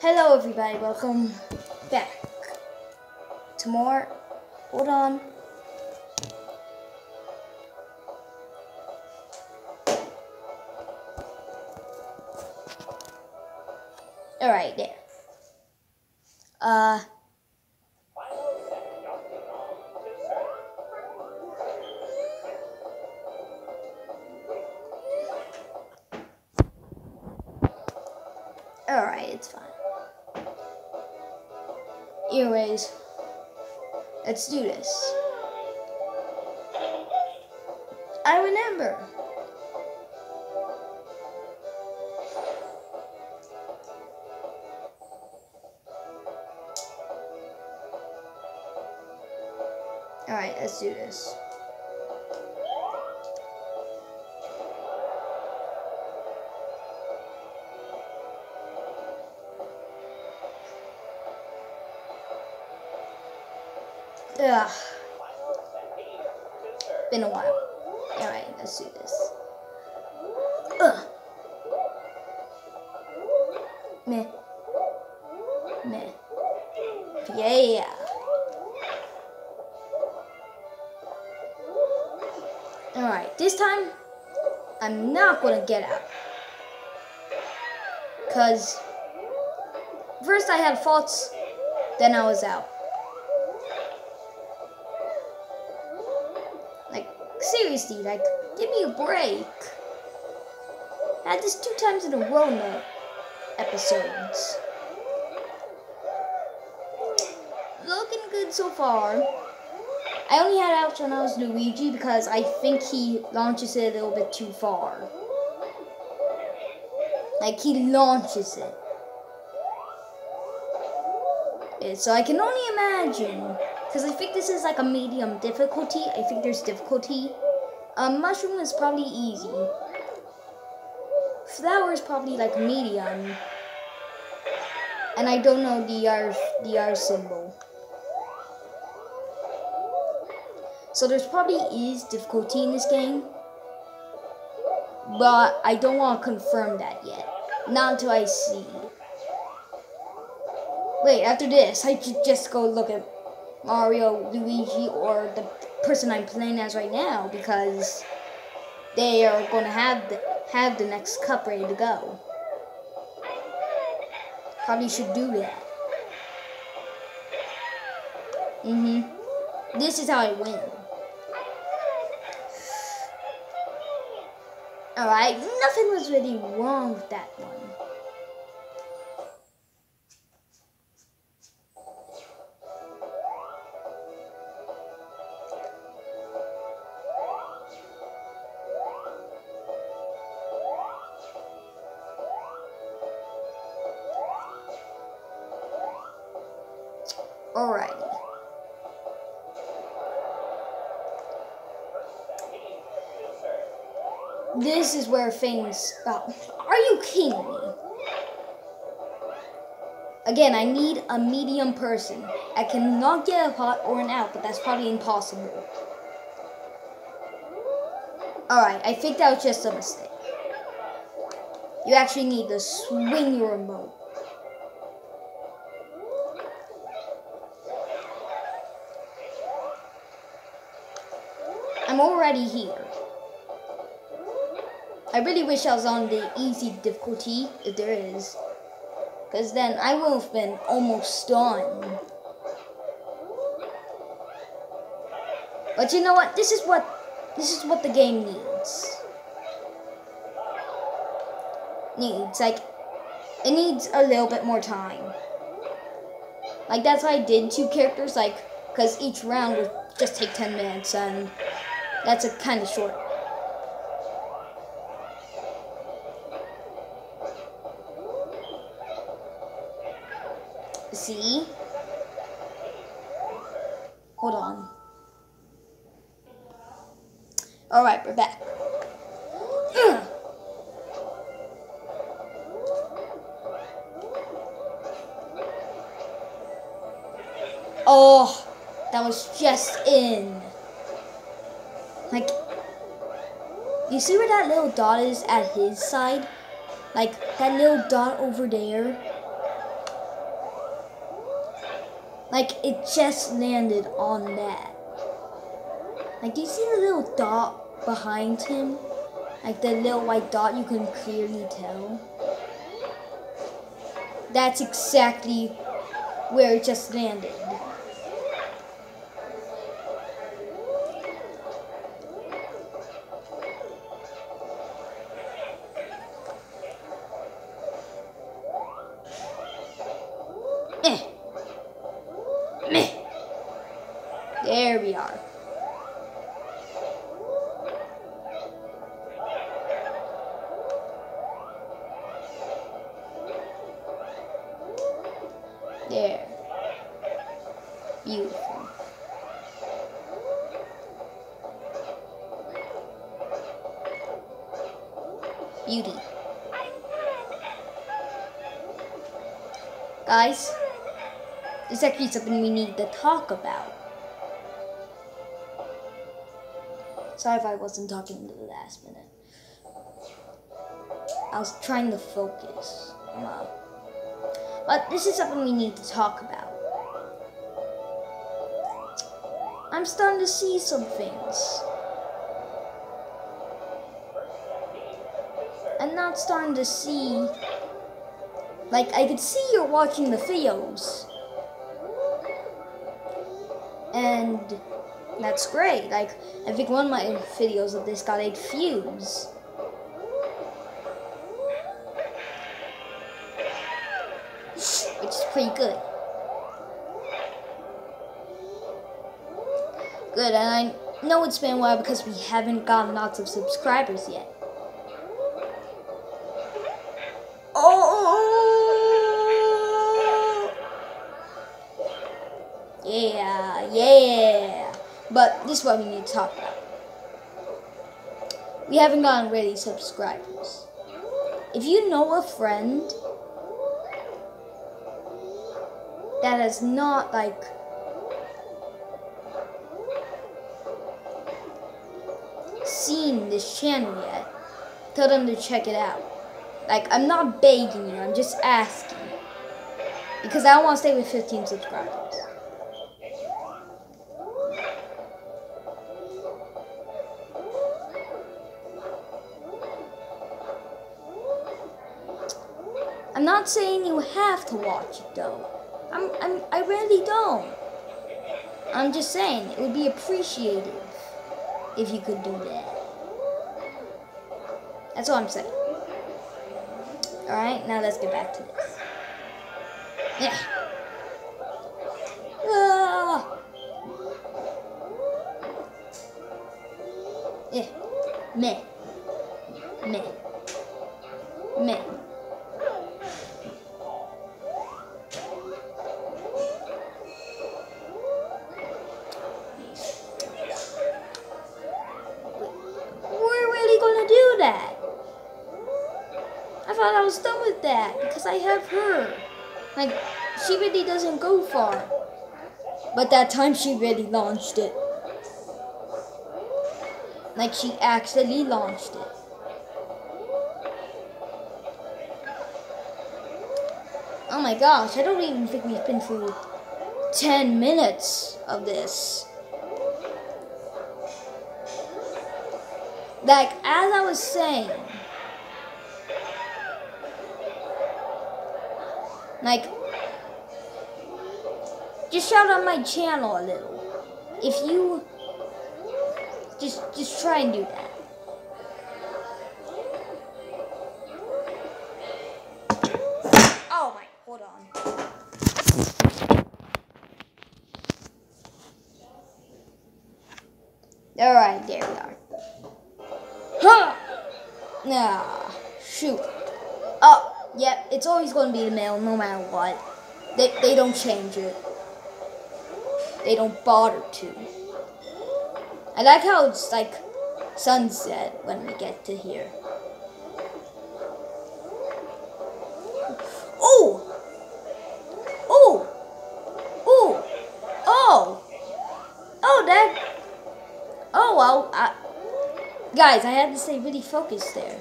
Hello everybody, welcome back to more. Hold on. Alright, there. Uh let's do this. I remember. Alright, let's do this. Been a while. Alright, let's do this. Ugh. Meh. Meh. Yeah. Alright, this time I'm not gonna get out. Cause first I had faults, then I was out. Seriously, like, give me a break. I had this two times in a row now, episodes. Looking good so far. I only had outs when I was Luigi because I think he launches it a little bit too far. Like, he launches it. So I can only imagine because I think this is like a medium difficulty. I think there's difficulty. Um, mushroom is probably easy. Flower is probably like medium. And I don't know the R the R symbol. So there's probably is difficulty in this game. But I don't want to confirm that yet. Not until I see. Wait, after this, I should just go look at Mario, Luigi, or the person I'm playing as right now because they are to have the, have the next cup ready to go. Probably should do that. Mm-hmm. This is how I win. Alright, nothing was really wrong with that one. Where things. Are you kidding me? Again, I need a medium person. I cannot get a pot or an out, but that's probably impossible. Alright, I think that was just a mistake. You actually need to swing your remote. I'm already here. I really wish I was on the easy difficulty, if there is. Because then I would have been almost done. But you know what? This is what this is what the game needs. Needs like it needs a little bit more time. Like that's why I did two characters, like because each round would just take ten minutes, and that's a kind of short. See? Hold on. Alright, we're back. Oh, that was just in. Like, you see where that little dot is at his side? Like, that little dot over there? Like it just landed on that. Like do you see the little dot behind him? Like the little white dot you can clearly tell. That's exactly where it just landed. Beauty. Guys, there's actually something we need to talk about. Sorry if I wasn't talking to the last minute. I was trying to focus. But this is something we need to talk about. I'm starting to see some things. Not starting to see. Like, I could see you're watching the videos. And that's great. Like, I think one of my videos of this got 8 views. Which is pretty good. Good, and I know it's been a while because we haven't gotten lots of subscribers yet. This is what we need to talk about. We haven't gotten really subscribers. If you know a friend that has not like seen this channel yet, tell them to check it out. Like, I'm not begging you, I'm just asking. Because I want to stay with 15 subscribers. Not saying you have to watch it though. I'm, I'm, I really don't. I'm just saying it would be appreciated if you could do that. That's all I'm saying. Alright, now let's get back to this. Yeah. Ah. Yeah. Meh. Doesn't go far. But that time she really launched it. Like, she actually launched it. Oh my gosh, I don't even think we've been through 10 minutes of this. Like, as I was saying, like, just shout out my channel a little. If you just just try and do that. Oh my, hold on. All right, there we are. Huh? Nah, shoot. Oh, yep, it's always going to be the male no matter what. They, they don't change it. They don't bother to. I like how it's like sunset when we get to here. Oh! Oh! Oh! Oh! Oh, that... Oh, well, I... Guys, I had to stay really focused there.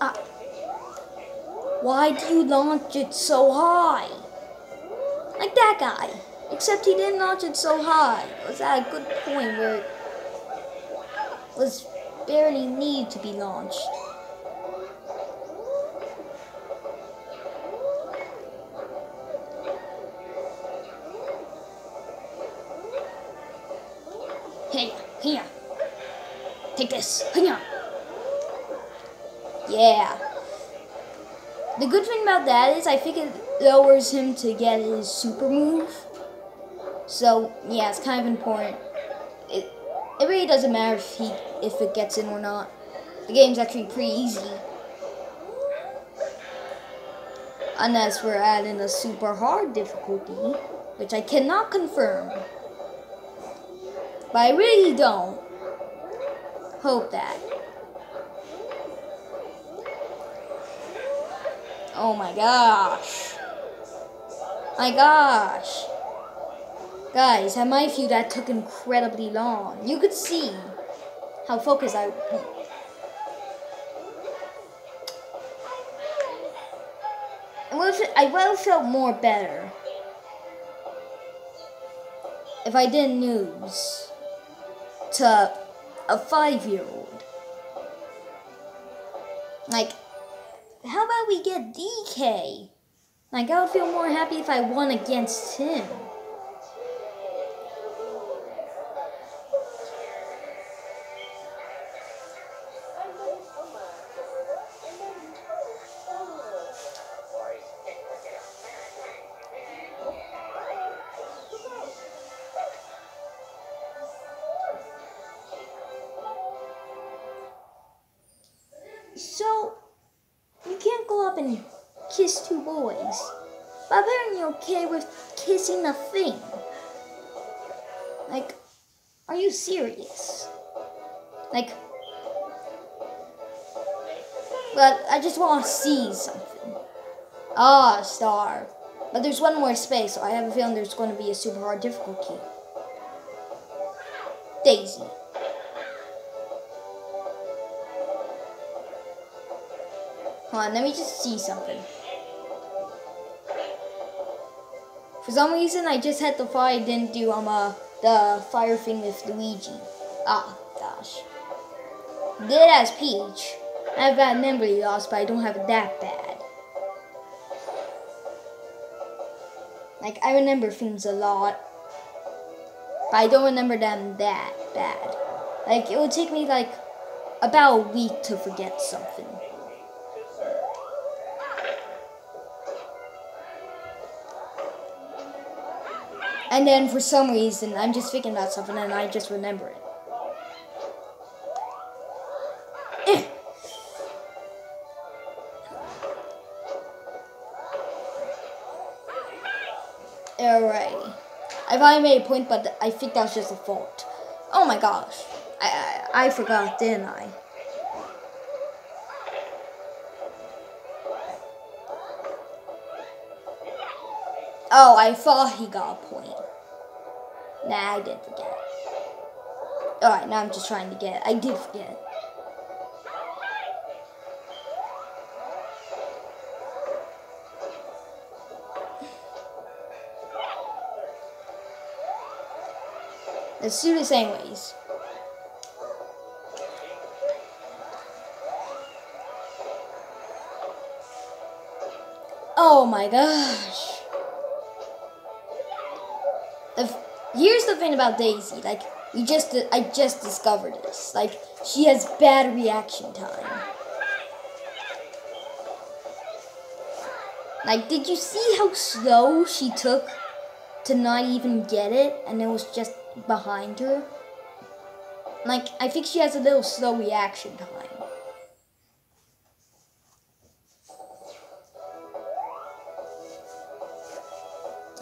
Ah. Why do you launch it so high? Like that guy. Except he didn't launch it so high. It was at a good point where it was barely need to be launched. Hey, here. Take this. Here. Yeah. The good thing about that is I think it lowers him to get his super move. So yeah, it's kind of important. It it really doesn't matter if he if it gets in or not. The game's actually pretty easy. Unless we're adding a super hard difficulty, which I cannot confirm. But I really don't hope that. Oh my gosh. My gosh. Guys, at my view that took incredibly long. You could see how focused I I would have felt more better if I didn't lose to a five-year-old. We get DK? Like, I would feel more happy if I won against him. Okay with kissing a thing. Like, are you serious? Like, but I just want to see something. Ah, star. But there's one more space, so I have a feeling there's going to be a super hard difficulty. Daisy. Hold on, let me just see something. For some reason, I just had to fire. I didn't do um uh, the fire thing with Luigi. Ah, gosh. Did as Peach. I have got memory loss, but I don't have it that bad. Like, I remember things a lot. But I don't remember them that bad. Like, it would take me, like, about a week to forget something. And then for some reason, I'm just thinking about something and I just remember it. Alrighty. I probably made a point, but I think that's just a fault. Oh my gosh. I, I, I forgot, didn't I? Oh, I thought he got a point. Nah, I did forget. Alright, now I'm just trying to get I did forget. Let's do this anyways. Oh my gosh. Here's the thing about Daisy. Like, we just, I just discovered this. Like, she has bad reaction time. Like, did you see how slow she took to not even get it? And it was just behind her? Like, I think she has a little slow reaction time.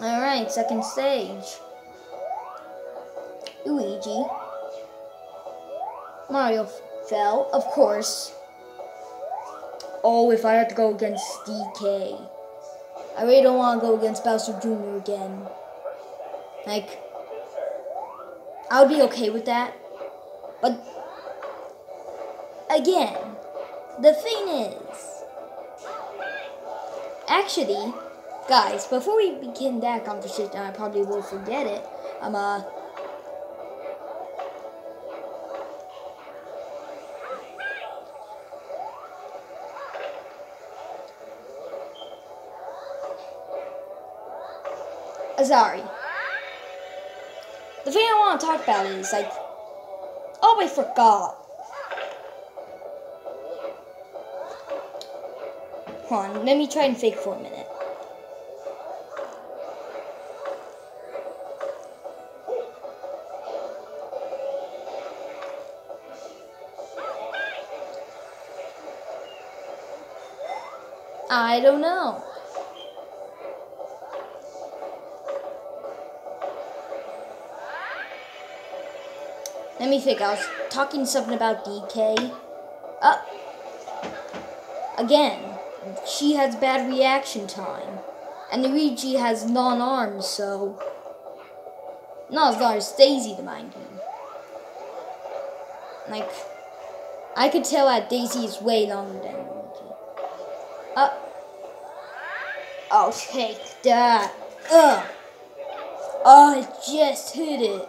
Alright, second stage. Luigi. Mario fell, of course. Oh, if I had to go against DK. I really don't want to go against Bowser Jr. again. Like, I would be okay with that. But, again, the thing is, actually, guys, before we begin that conversation, I probably will forget it. I'm uh. Sorry. The thing I want to talk about is like, oh, I forgot. Hold on, let me try and fake for a minute. I don't know. Let me think. I was talking something about DK. Up. Uh, again, she has bad reaction time. And Luigi has non-arms, so... Not as long as Daisy, to mind you. Like, I could tell that Daisy is way longer than Luigi. Up. I'll take that. Ugh. Oh, I just hit it.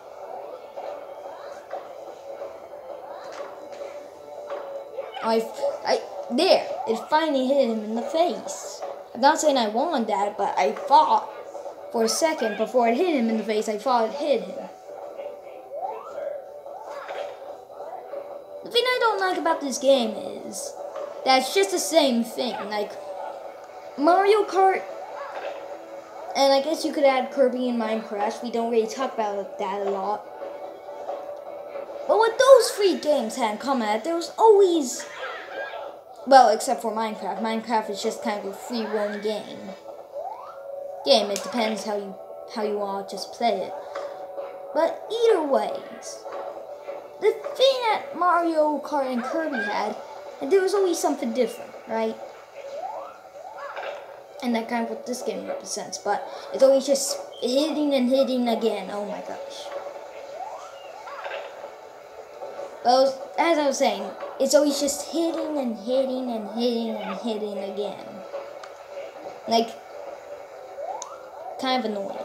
I, I, there, it finally hit him in the face. I'm not saying I won that, but I fought for a second before it hit him in the face. I thought it hit him. The thing I don't like about this game is that it's just the same thing. Like, Mario Kart, and I guess you could add Kirby and Minecraft. We don't really talk about that a lot. But what those three games had in common, there was always, well, except for Minecraft. Minecraft is just kind of a free roam game. Game, it depends how you how you to just play it. But either ways, the thing that Mario Kart and Kirby had, and there was always something different, right? And that kind of what this game represents. But it's always just hitting and hitting again. Oh my gosh. Well, as I was saying, it's always just hitting and hitting and hitting and hitting again. Like, kind of annoying.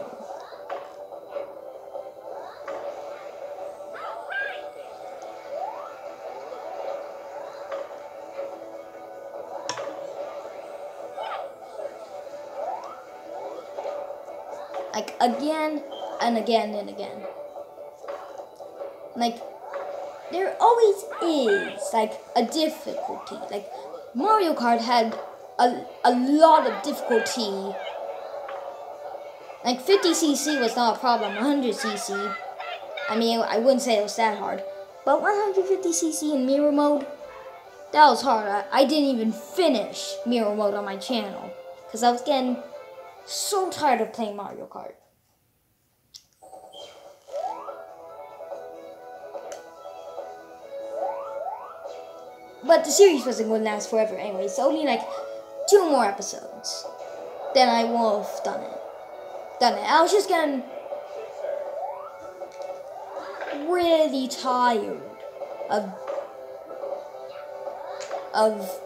Like, again and again and again. Like, there always is like a difficulty. Like Mario Kart had a, a lot of difficulty. Like 50cc was not a problem. 100cc, I mean, I wouldn't say it was that hard. But 150cc in mirror mode, that was hard. I, I didn't even finish mirror mode on my channel. Because I was getting so tired of playing Mario Kart. But the series wasn't going to last forever anyway, It's only like two more episodes. Then I will have done it. Done it. I was just getting really tired of of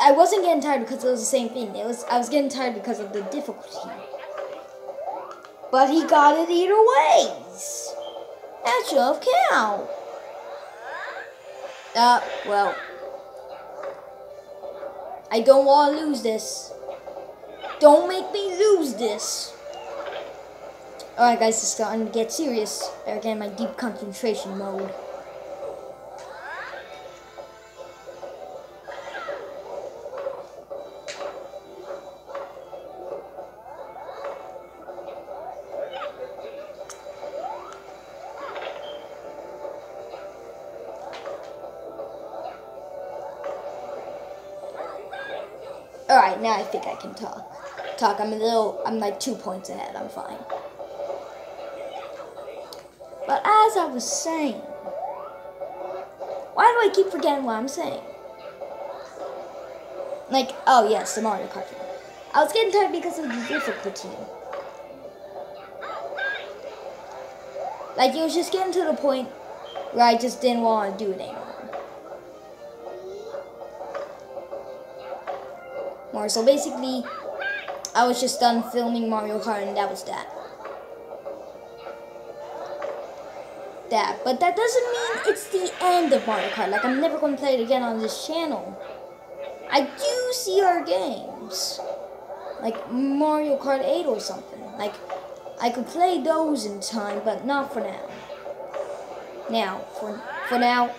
I wasn't getting tired because it was the same thing. It was I was getting tired because of the difficulty. But he got it either ways. That should have count. Uh, well. I don't want to lose this. Don't make me lose this. Alright guys, it's starting to get serious. Better get in my deep concentration mode. Think I can talk. Talk, I'm a little, I'm like two points ahead, I'm fine. But as I was saying, why do I keep forgetting what I'm saying? Like, oh yes, the Mario Kart. I was getting tired because of the difficulty. Like, it was just getting to the point where I just didn't want to do it anymore. More. So basically, I was just done filming Mario Kart and that was that. That, but that doesn't mean it's the end of Mario Kart. Like I'm never going to play it again on this channel. I do see our games, like Mario Kart 8 or something. Like I could play those in time, but not for now. Now, for for now,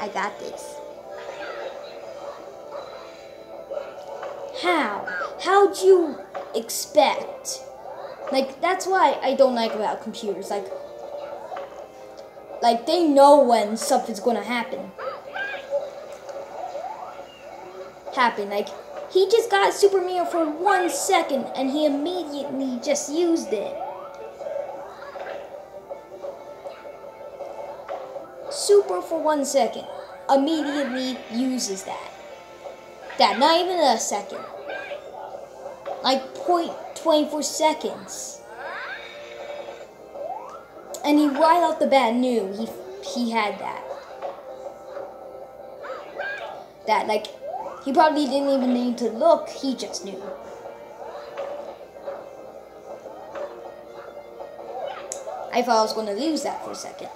I got this. How? How'd you expect? Like, that's why I don't like about computers. Like, like they know when something's gonna happen. Happen. Like, he just got Super Mario for one second and he immediately just used it. Super for one second. Immediately uses that. That, not even a second. Like 0.24 seconds. And he right off the bat knew he he had that. That like he probably didn't even need to look, he just knew. I thought I was going to lose that for a second.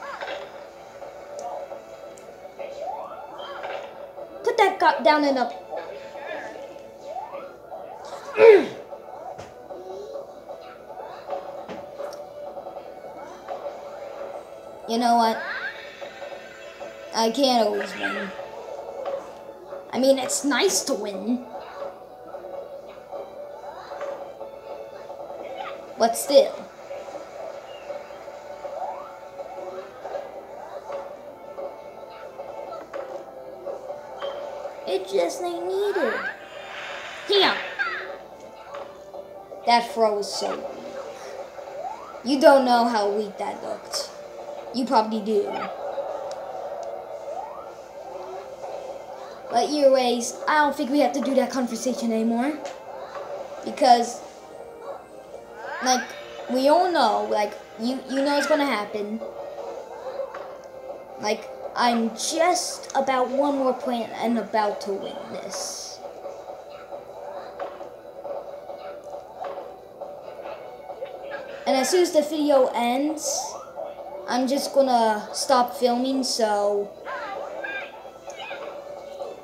Put that got down in a you know what? I can't always win. I mean, it's nice to win. But still. It just ain't needed. Here. That throw was so weak. You don't know how weak that looked. You probably do. But anyways, I don't think we have to do that conversation anymore. Because, like, we all know, like, you, you know it's gonna happen. Like, I'm just about one more point and about to win this. And as soon as the video ends, I'm just gonna stop filming, so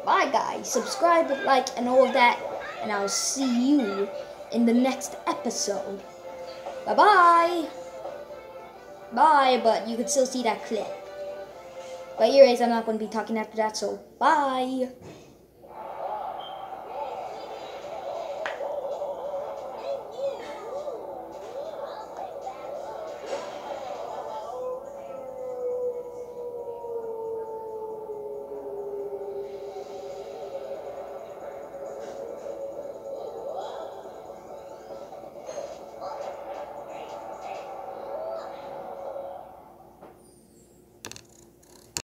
bye guys. Subscribe, like, and all of that, and I'll see you in the next episode. Bye-bye. Bye, but you can still see that clip. But anyways, I'm not going to be talking after that, so bye.